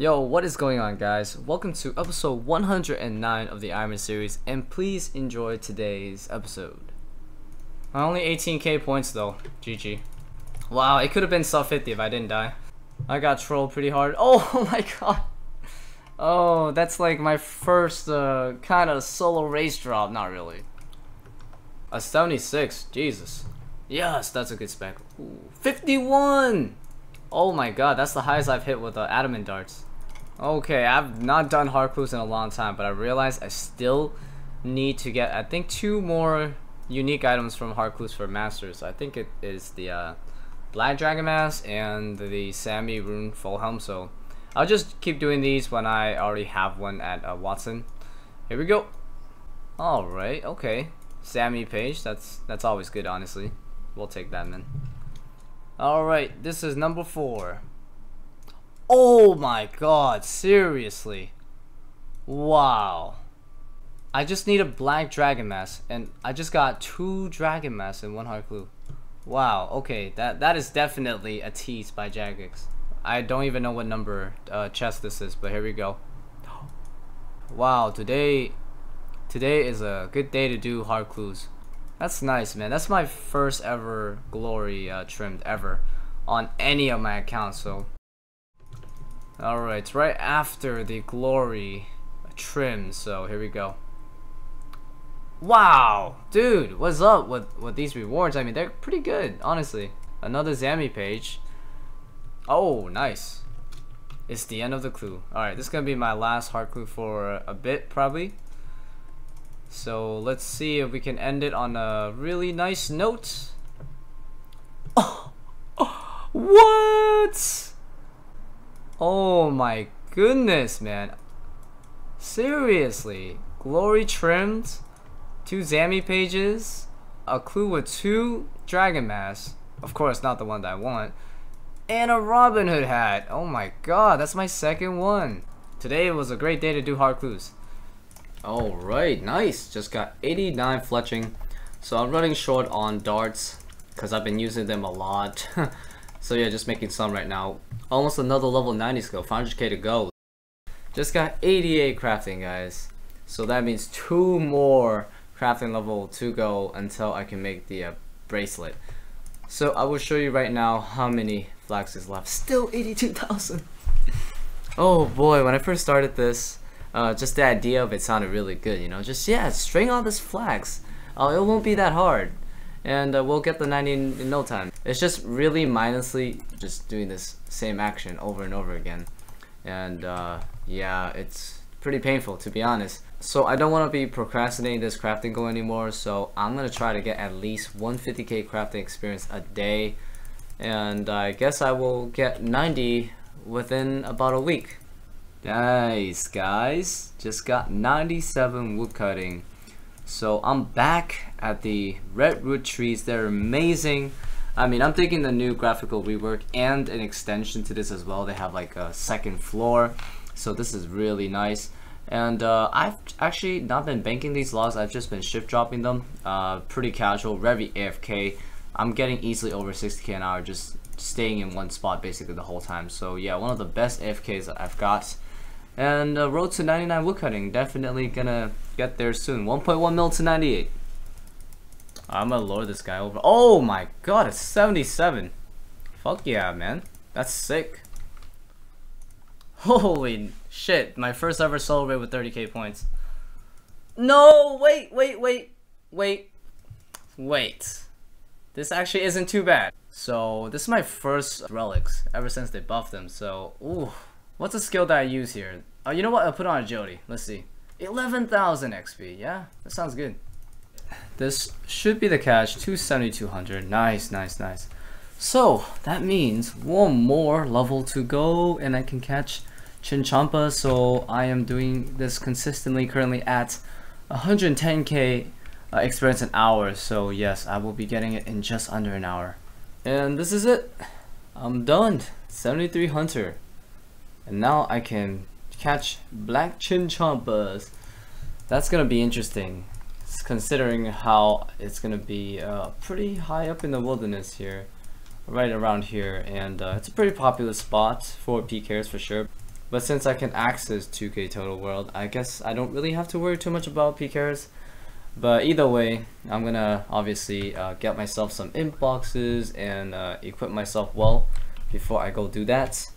Yo, what is going on guys? Welcome to episode 109 of the Iron Man series and please enjoy today's episode. Only 18k points though, GG. Wow, it could have been sub 50 if I didn't die. I got trolled pretty hard. Oh my god. Oh, that's like my first uh, kind of solo raids drop. Not really. A 76, Jesus. Yes, that's a good spec. Ooh, 51! Oh my god, that's the highest I've hit with uh, adamant darts. Okay, I've not done hard clues in a long time, but I realized I still need to get, I think, two more unique items from hard clues for masters. I think it is the uh, Black Dragon Mask and the Sammy Rune Full Helm, so I'll just keep doing these when I already have one at uh, Watson. Here we go. Alright, okay. Sammy page, that's that's always good, honestly. We'll take that, man. Alright, this is number four. Oh my god, seriously. Wow. I just need a black dragon mask and I just got two dragon masks and one hard clue. Wow, okay, that that is definitely a tease by Jagex. I don't even know what number uh, chest this is, but here we go. Wow, today today is a good day to do hard clues. That's nice, man. That's my first ever glory uh, trimmed ever on any of my accounts, so Alright, right after the glory trim, so here we go. Wow! Dude, what's up with, with these rewards? I mean, they're pretty good, honestly. Another Zami page. Oh, nice. It's the end of the clue. Alright, this is gonna be my last hard clue for a bit, probably. So, let's see if we can end it on a really nice note. Oh! oh what? Oh my goodness, man. Seriously. Glory trimmed, two Zami pages, a clue with two Dragon Masks. Of course, not the one that I want. And a Robin Hood hat. Oh my god, that's my second one. Today was a great day to do hard clues. Alright, nice. Just got 89 fletching. So I'm running short on darts because I've been using them a lot. so yeah, just making some right now. Almost another level 90 skill, 500k to go. Just got 88 crafting, guys. So that means two more crafting level to go until I can make the uh, bracelet. So I will show you right now how many flags is left. Still 82,000. oh boy, when I first started this, uh, just the idea of it sounded really good, you know? Just, yeah, string all these flags. Uh, it won't be that hard and uh, we'll get the 90 in, in, no time. It's just really mindlessly just doing this same action over and over again. And uh, yeah, it's pretty painful to be honest. So I don't want to be procrastinating this crafting goal anymore, so I'm going to try to get at least 150k crafting experience a day. And I guess I will get 90 within about a week. Nice guys, just got 97 woodcutting. So I'm back at the redwood trees. They're amazing. I mean, I'm taking the new graphical rework and an extension to this as well. They have like a second floor. So this is really nice. And uh, I've actually not been banking these logs. I've just been shift dropping them. Uh, pretty casual, very AFK. I'm getting easily over 60k an hour just staying in one spot basically the whole time. So yeah, one of the best AFKs that I've got. And uh, road to 99 woodcutting, definitely gonna get there soon. 1.1 mil to 98. I'm gonna lower this guy over. Oh my god, it's 77. Fuck yeah, man. That's sick. Holy shit, my first ever solo raid with 30k points. No, wait, wait, wait, wait, wait. This actually isn't too bad. So, this is my first relics ever since they buffed them, so, ooh. What's the skill that I use here? Oh, you know what? I'll put on agility. Let's see. 11,000 XP. Yeah, that sounds good. This should be the cash. 27200. Nice, nice, nice. So, that means one more level to go and I can catch Chinchompa. So, I am doing this consistently currently at 110k uh, experience an hour. So, yes, I will be getting it in just under an hour. And this is it. I'm done. 73 Hunter. And now I can catch black chinchompas. That's gonna be interesting, considering how it's gonna be uh, pretty high up in the wilderness here, right around here, and uh, it's a pretty popular spot for PKers for sure. But since I can access 2K Total World, I guess I don't really have to worry too much about PKers. But either way, I'm gonna obviously uh, get myself some imp boxes and uh, equip myself well before I go do that.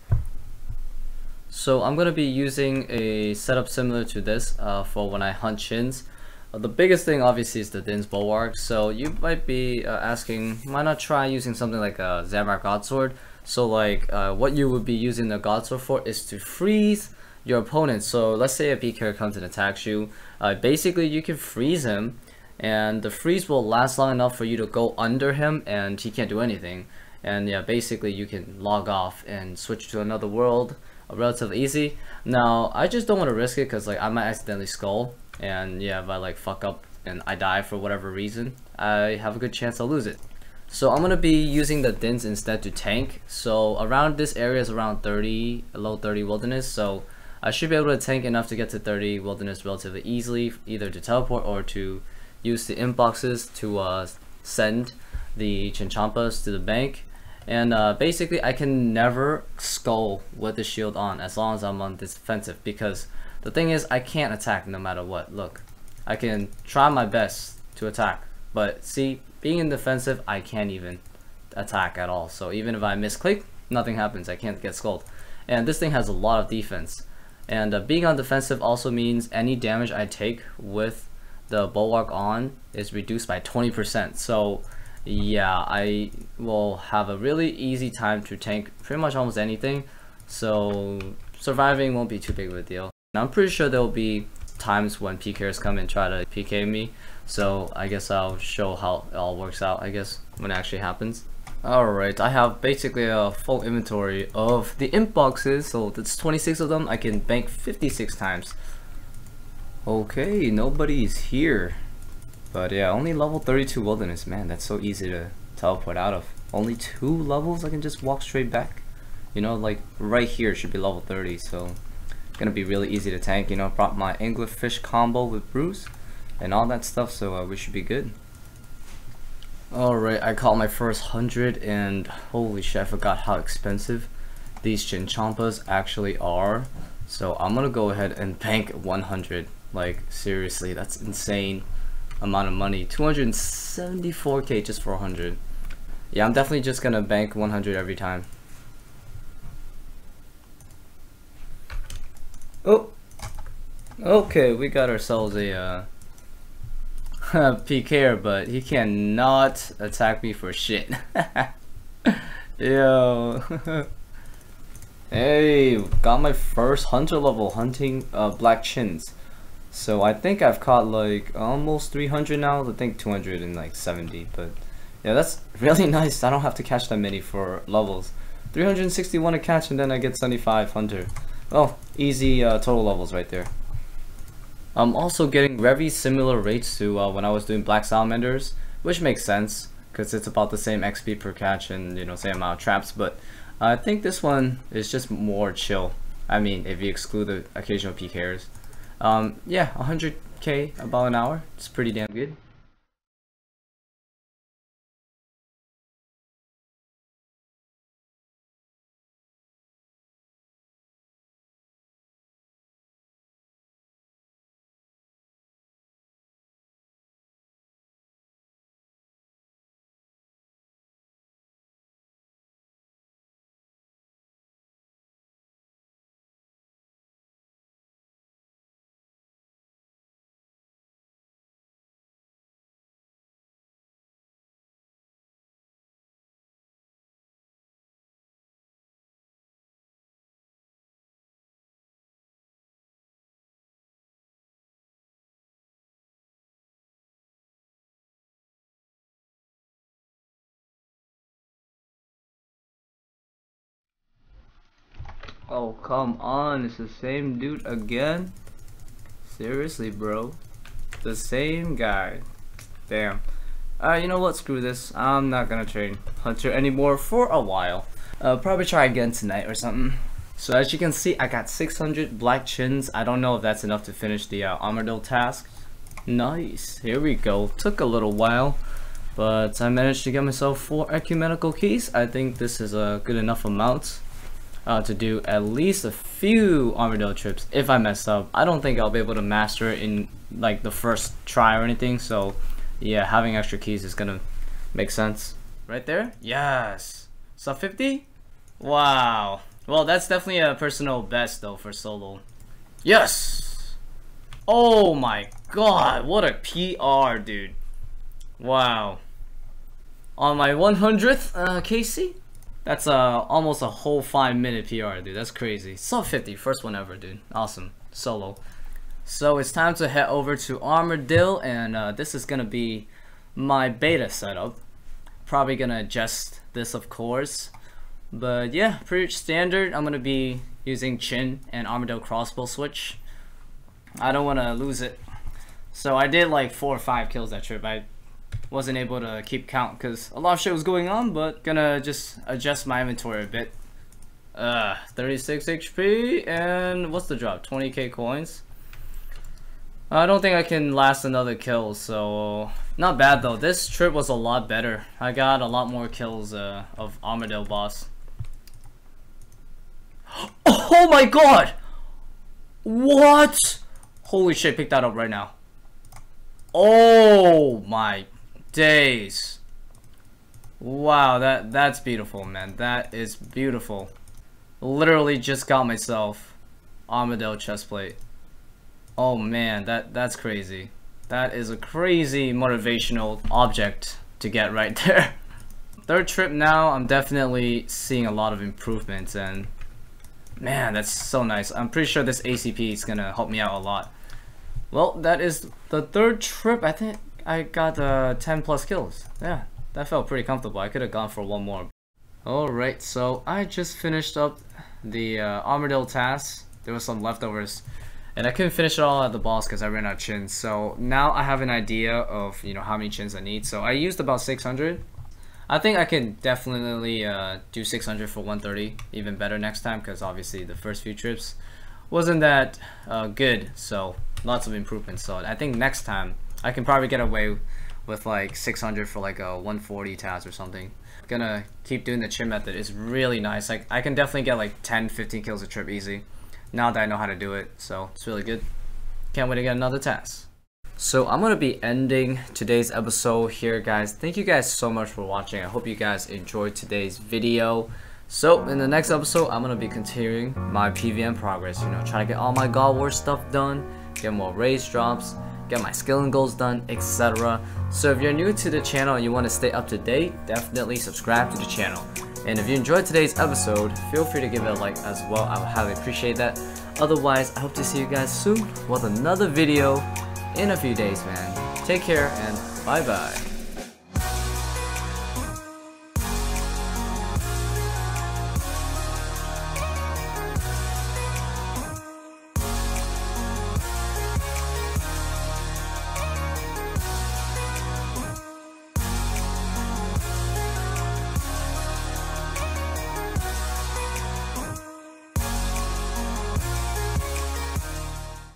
So I'm gonna be using a setup similar to this uh, for when I hunt chins. Uh, the biggest thing obviously is the Din's Bulwark. So you might be uh, asking, why not try using something like a Zamorak Godsword? So like uh, what you would be using the Godsword for is to freeze your opponent. So let's say a PK comes and attacks you. Uh, basically, you can freeze him, and the freeze will last long enough for you to go under him, and he can't do anything. And yeah, basically you can log off and switch to another world relatively easy. Now, I just don't want to risk it because like I might accidentally skull, and yeah, if I like fuck up and I die for whatever reason, I have a good chance I'll lose it. So I'm gonna be using the Dins instead to tank. So around this area is around 30, low 30 wilderness. So I should be able to tank enough to get to 30 wilderness relatively easily, either to teleport or to use the imp boxes to uh, send the Chinchompas to the bank. And uh, basically I can never skull with the shield on as long as I'm on this defensive because the thing is I can't attack no matter what. Look, I can try my best to attack, but see, being in defensive, I can't even attack at all. So even if I misclick, nothing happens. I can't get skulled. And this thing has a lot of defense. And uh, being on defensive also means any damage I take with the bulwark on is reduced by 20%. So yeah, I will have a really easy time to tank pretty much almost anything. So surviving won't be too big of a deal. And I'm pretty sure there'll be times when PKers come and try to PK me. So I guess I'll show how it all works out, I guess, when it actually happens. Alright, I have basically a full inventory of the imp boxes, so that's 26 of them. I can bank 56 times. Okay, nobody's here. But yeah, only level 32 wilderness, man, that's so easy to teleport out of. Only two levels, I can just walk straight back. You know, like right here should be level 30, so gonna be really easy to tank. You know, brought my anglerfish combo with brews and all that stuff, so uh, we should be good. Alright, I caught my first 100 and holy shit, I forgot how expensive these chinchompas actually are. So I'm gonna go ahead and bank 100. Like, seriously, that's insane amount of money. 274k just for 100. Yeah, I'm definitely just gonna bank 100 every time. Oh! Okay, we got ourselves a uh, PKer, but he cannot attack me for shit. Yo. hey, got my first hunter level hunting uh, black chins. So I think I've caught like almost 300 now. I think 270, but yeah, that's really nice. I don't have to catch that many for levels. 361 to catch and then I get 75 hunter. Oh, easy uh, total levels right there. I'm also getting very similar rates to uh, when I was doing Black Salamanders, which makes sense because it's about the same XP per catch and you know same amount of traps. But I think this one is just more chill. I mean, if you exclude the occasional PKers. Um, yeah, 100k about an hour. It's pretty damn good. Oh, come on. It's the same dude again? Seriously, bro. The same guy. Damn. Uh, you know what? Screw this. I'm not gonna train Hunter anymore for a while. Uh, probably try again tonight or something. So as you can see, I got 600 black chins. I don't know if that's enough to finish the uh, Armadyl task. Nice. Here we go. Took a little while, but I managed to get myself four ecumenical keys. I think this is a good enough amount. Uh, to do at least a few Armadyl trips if I mess up. I don't think I'll be able to master it in like the first try or anything. So yeah, having extra keys is gonna make sense. Right there? Yes. Sub 50? Wow. Well, that's definitely a personal best though for solo. Yes! Oh my god, what a PR, dude. Wow. On my 100th uh, KC? That's uh, almost a whole 5 minute PR, dude. That's crazy. Sub 50, first one ever, dude. Awesome. Solo. So it's time to head over to Armadyl, and uh, this is gonna be my beta setup. Probably gonna adjust this, of course. But yeah, pretty standard. I'm gonna be using Chin and Armadyl crossbow switch. I don't want to lose it. So I did like four or five kills that trip. I wasn't able to keep count because a lot of shit was going on, but gonna just adjust my inventory a bit. Uh, 36 HP and what's the drop? 20k coins. I don't think I can last another kill, so not bad though. This trip was a lot better. I got a lot more kills uh, of Armadyl boss. Oh my god! What? Holy shit, pick that up right now. Oh my days. Wow, that that's beautiful, man. That is beautiful. Literally just got myself Armadyl chestplate. Oh man, that that's crazy. That is a crazy motivational object to get right there. Third trip now, I'm definitely seeing a lot of improvements and Man, that's so nice. I'm pretty sure this ACP is gonna help me out a lot. Well, that is the third trip. I think I got uh, 10 plus kills. Yeah, that felt pretty comfortable. I could have gone for one more. Alright, so I just finished up the uh, Armadyl task. There was some leftovers. And I couldn't finish it all at the boss because I ran out of chins. So now I have an idea of you know how many chins I need. So I used about 600 I think I can definitely uh, do 600 for 130 even better next time because obviously the first few trips wasn't that uh, good so lots of improvements so I think next time I can probably get away with like 600 for like a 140 task or something. Gonna keep doing the chin method. It's really nice. Like I can definitely get like 10 15 kills a trip easy now that I know how to do it. So it's really good. Can't wait to get another task so I'm gonna be ending today's episode here guys. Thank you guys so much for watching. I hope you guys enjoyed today's video. So in the next episode I'm gonna be continuing my PVM progress. You know trying to get all my God War stuff done get more raids drops get my skill and goals done etc so if you're new to the channel and you want to stay up to date definitely subscribe to the channel and if you enjoyed today's episode feel free to give it a like as well I would highly appreciate that otherwise I hope to see you guys soon with another video in a few days, man. Take care and bye bye.